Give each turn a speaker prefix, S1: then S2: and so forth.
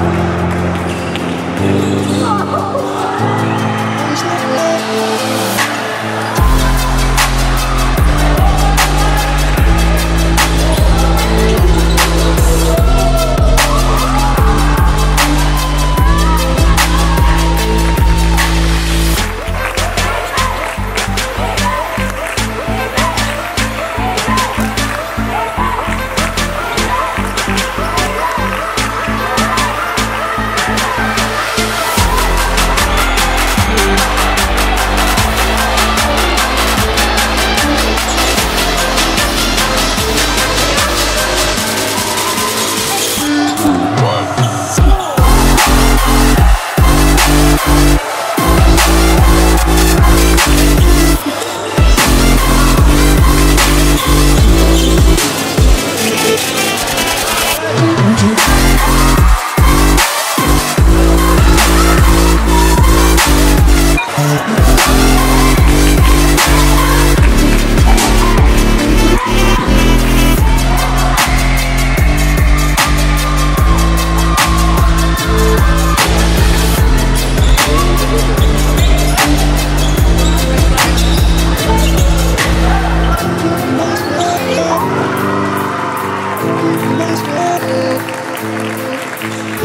S1: Música Música